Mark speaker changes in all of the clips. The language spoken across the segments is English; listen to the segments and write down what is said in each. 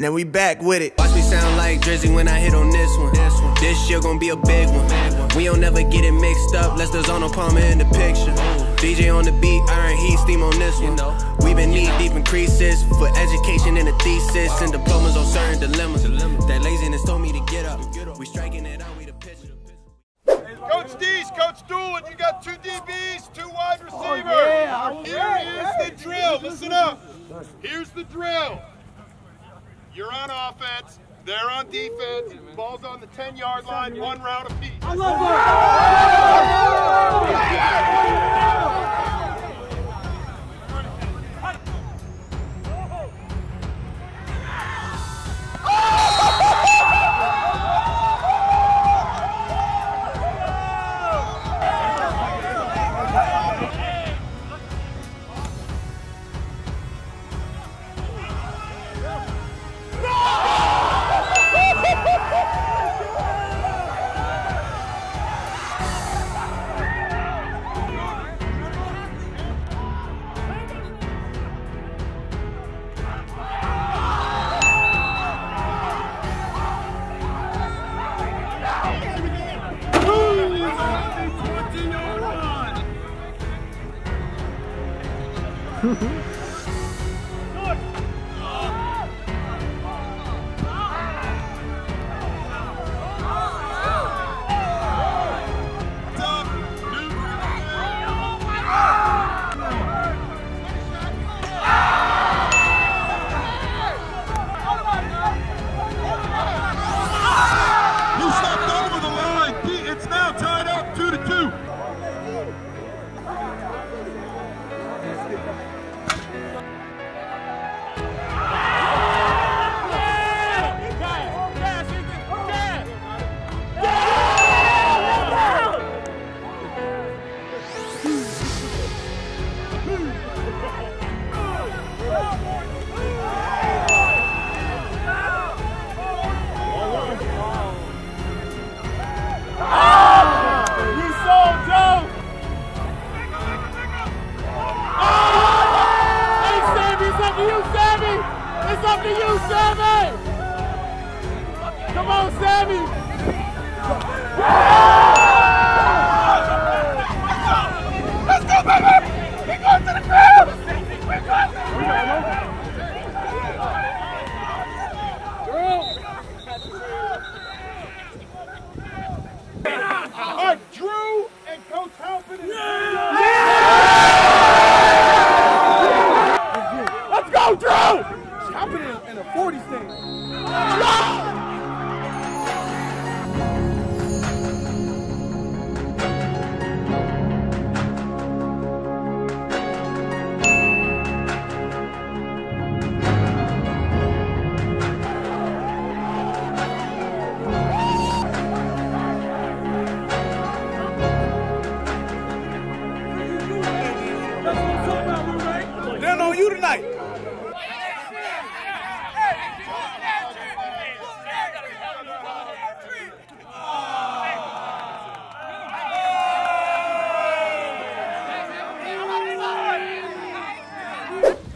Speaker 1: Now we back with it. Watch me sound like Drizzy when I hit on this one. This one. This year gonna be a big one. Big one. We don't never get it mixed up, less there's on no Palmer in the picture. Ooh. DJ on the beat, iron heat, steam on this one. You know. We been knee deep in creases for education and a thesis wow. and diplomas on certain dilemmas. Dilemma. That laziness told me to get up. We striking it out, we the pitcher.
Speaker 2: Coach D's, Coach Doolin, you got two DBs, two wide receivers. Oh, yeah. Here is the drill. Listen up. Here's the drill. You're on offense. They're on defense. Ball's on the 10 yard line, one round apiece. I love Woohoo!
Speaker 3: To you, Sammy! Come on, Sammy! Let's go, baby! We're going to the crowd! We're going to the crowd!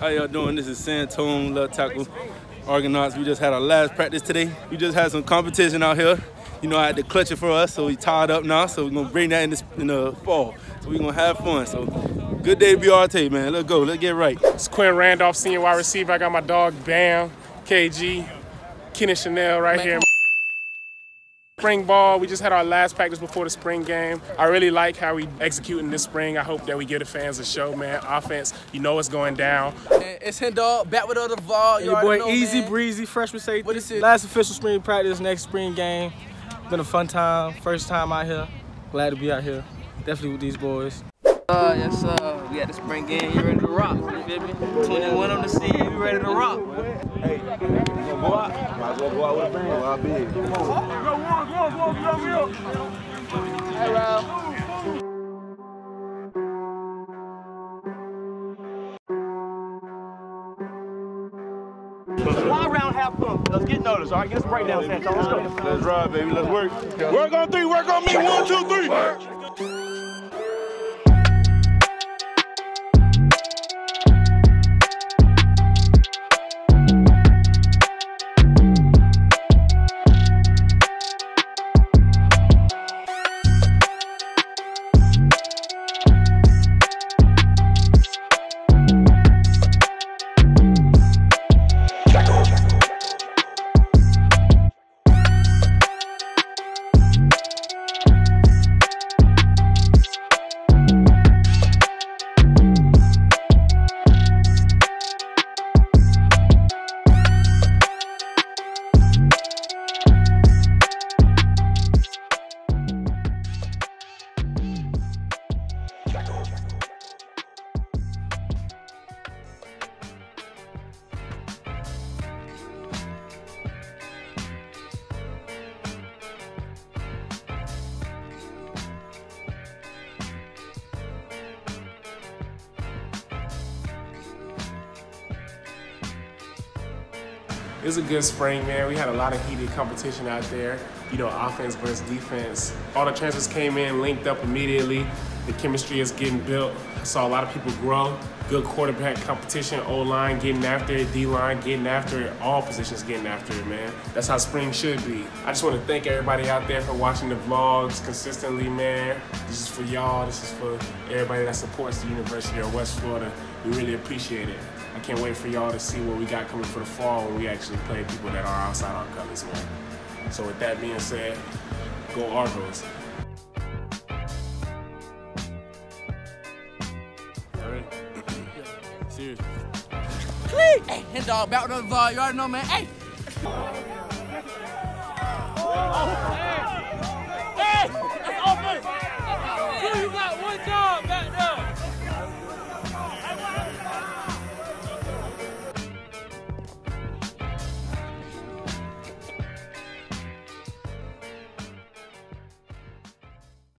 Speaker 4: How y'all doing? This is Santone Love Tackle Argonauts. We just had our last practice today. We just had some competition out here. You know, I had to clutch it for us, so we tied up now. So we're gonna bring that in the, in the fall. So we're gonna have fun. So good day to be RT, man. Let's go. Let's get right.
Speaker 3: It's Quinn Randolph, senior wide receiver. I got my dog Bam, KG, Kenny Chanel right here. Spring ball, we just had our last practice before the spring game. I really like how we executing this spring. I hope that we give the fans a show, man. Offense, you know it's going down.
Speaker 5: It's Hendall, back with another vlog.
Speaker 6: Your boy know, Easy man. Breezy, freshman safety.
Speaker 5: What is it?
Speaker 6: Last official spring practice, next spring game. Been a fun time, first time out here. Glad to be out here. Definitely with these boys.
Speaker 5: Uh, yes, uh, we got the spring game. You ready to rock? You feel me? 21 on the scene. You ready to rock? Hey, you gonna go out? Might as well go out with a bang. Go out big. Come on. Go, go, go, go, go, go. Hey, Ralph.
Speaker 7: Fly around, have fun. Let's get noticed, all right? Get some breakdown, Sancho. Let's go.
Speaker 4: Let's ride, baby. Let's work.
Speaker 2: Work on three. Work on me. One, two, three.
Speaker 3: Was a good spring, man. We had a lot of heated competition out there. You know, offense versus defense. All the transfers came in, linked up immediately. The chemistry is getting built. I saw a lot of people grow. Good quarterback competition, O-line getting after it, D-line getting after it, all positions getting after it, man. That's how spring should be. I just want to thank everybody out there for watching the vlogs consistently, man. This is for y'all. This is for everybody that supports the University of West Florida. We really appreciate it. I can't wait for y'all to see what we got coming for the fall when we actually play people that are outside our colors, man. So with that being said, go Argos.
Speaker 4: Serious.
Speaker 5: Hey, hit dog back with the vlog. You already know, man. Hey.
Speaker 8: Hey, that's offense. You got one job.